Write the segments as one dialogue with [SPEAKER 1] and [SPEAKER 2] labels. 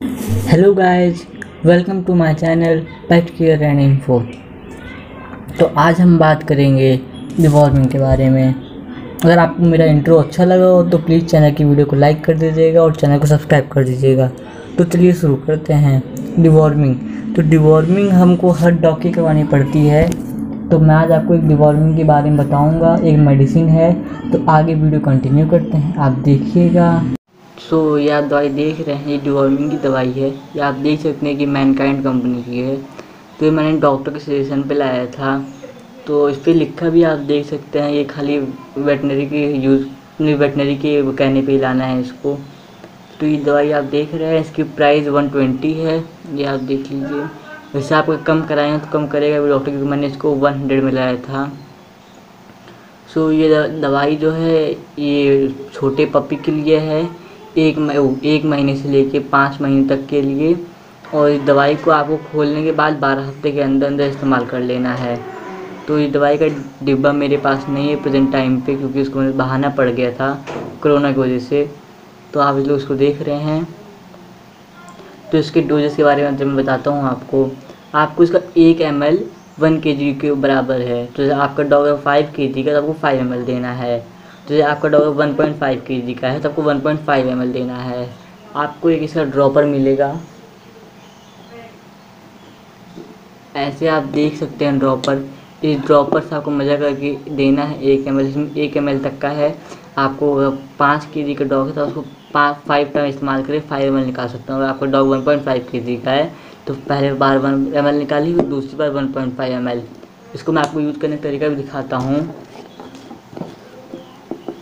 [SPEAKER 1] Hello guys welcome to my channel pet care and info तो आज हम बात करेंगे डिवॉर्मिंग के बारे में। अगर आपको मेरा इंट्रो अच्छा लगा हो तो प्लीज़ चैनल की वीडियो को लाइक कर दीजिएगा और चैनल को सब्सक्राइब कर दीजिएगा। तो चलिए शुरू करते हैं डिवॉर्मिंग तो डिवॉर्मिंग हमको हर की करवानी पड़ती है। तो मैं आज आपको एक डिवॉर्मिंग के बारे में बताऊँगा, एक मेडिसिन है। तो आगे वीडियो कंटिन्यू करते हैं, आप देखिएगा। सो so, ये आप दवाई देख रहे हैं ये डिवॉर्मिंग की दवाई है। ये आप देख सकते हैं कि मैनकाइंड कंपनी की है। तो ये मैंने डॉक्टर के सजेशन पे लाया था। तो इस पर लिखा भी आप देख सकते हैं ये खाली वेटनरी के यूज़ वेटनरी के कहने पे लाना है इसको। तो ये दवाई आप देख रहे हैं इसकी प्राइस वन ट्वेंटी है। ये आप देख लीजिए। वैसे आप कम कराए तो कम करेगा डॉक्टर क्योंकि मैंने इसको वन हंड्रेड में लाया था। सो ये दवाई जो है ये छोटे पपी के लिए है। एक एक महीने से लेके पाँच महीने तक के लिए और इस दवाई को आपको खोलने के बाद बारह हफ़्ते के अंदर अंदर इस्तेमाल कर लेना है। तो ये दवाई का डिब्बा मेरे पास नहीं है प्रेजेंट टाइम पे क्योंकि उसको मुझे बहाना पड़ गया था कोरोना की वजह से। तो आप लोग उसको देख रहे हैं। तो इसके डोजेस के बारे में जब मैं बताता हूँ आपको आपको इसका एक एम एल वन के जी के बराबर है। तो आपका डॉग फाइव के जी का तो आपको फाइव एम एल देना है। तो आपका डॉग वन पॉइंट फाइव के जी का है तो आपको one point five M L देना है। आपको एक इसका ड्रॉपर मिलेगा। ऐसे आप देख सकते हैं ड्रॉपर। इस ड्रॉपर से आपको मज़ा करके देना है एक एम एल इसमें एक एम एल तक का है। आपको पाँच के जी का डॉग है तो उसको पाँच, फाइव टाइम इस्तेमाल करें फाइव एम निकाल सकते हैं। अगर आपका डॉग वन पॉइंट फाइव के जी का है तो पहले बार वन एम एल निकाली दूसरी बार one point five M L इसको मैं आपको यूज़ करने का तरीका भी दिखाता हूँ।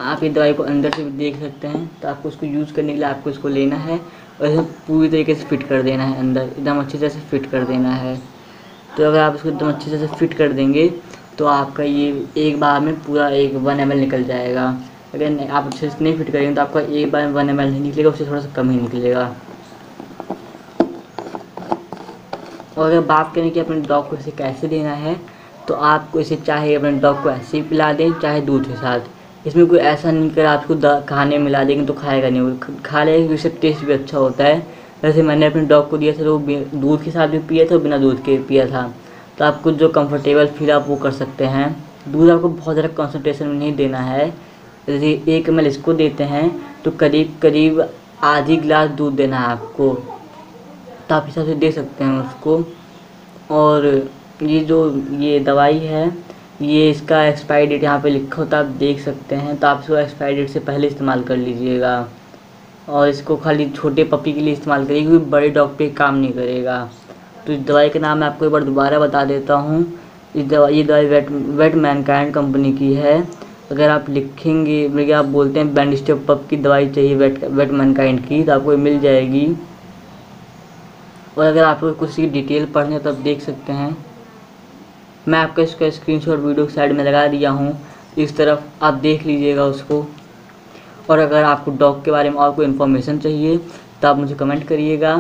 [SPEAKER 1] आप ये दवाई को अंदर से भी देख सकते हैं तो आपको उसको यूज़ करने के लिए आपको इसको लेना है और इसे पूरी तरीके से फिट कर देना है अंदर, एकदम अच्छे तरह से फिट कर देना है। तो अगर आप इसको एकदम अच्छे तरह से फिट कर देंगे तो आपका ये एक बार में पूरा एक वन एम निकल जाएगा। अगर आप अच्छे से नहीं फिट करेंगे तो आपका एक बार में वन एम नहीं निकलेगा, उससे थोड़ा सा कम ही निकलेगा। और अगर बात करें कि अपने डॉग को इसे कैसे देना है तो आपको इसे चाहे अपने डॉग को ऐसे ही पिला दें, चाहे दूध के साथ। इसमें कोई ऐसा नहीं कर आपको खाने मिला देंगे तो खाएगा नहीं। खा लेगा इससे टेस्ट भी अच्छा होता है। वैसे मैंने अपने डॉग को दिया था तो दूध के साथ भी पिया था बिना दूध के पिया था। तो आपको जो कंफर्टेबल फील आप वो कर सकते हैं। दूध आपको बहुत ज़्यादा कॉन्सेंट्रेशन में नहीं देना है। जैसे एक एम इसको देते हैं तो करीब करीब आधी गिलास दूध देना है आपको। तो आप हिसाब से दे सकते हैं उसको। और ये जो, ये दवाई है ये इसका एक्सपायरी डेट यहाँ पे लिखा होता है, आप देख सकते हैं। तो आप इसको एक्सपायरी डेट से पहले इस्तेमाल कर लीजिएगा। और इसको खाली छोटे पपी के लिए इस्तेमाल करिए, क्योंकि बड़े डॉग पे काम नहीं करेगा। तो इस दवाई का नाम मैं आपको एक बार दोबारा बता देता हूँ। इस दवा ये दवाई वेट वेट मैनकाइंड कंपनी की है। अगर आप लिखेंगे मतलब आप बोलते हैं बैंड स्टेप पप की दवाई चाहिए वेट वेट मैनकाइंड की तो आपको मिल जाएगी। और अगर आपको कुछ डिटेल पढ़ने तो आप देख सकते हैं। मैं आपका इसका स्क्रीनशॉट वीडियो साइड में लगा दिया हूँ। इस तरफ़ आप देख लीजिएगा उसको। और अगर आपको डॉग के बारे में और कोई इन्फॉर्मेशन चाहिए तो आप मुझे कमेंट करिएगा।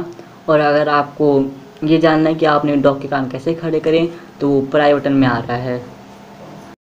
[SPEAKER 1] और अगर आपको ये जानना है कि आप अपने डॉग के काम कैसे खड़े करें तो ऊपर आई बटन में आ रहा है।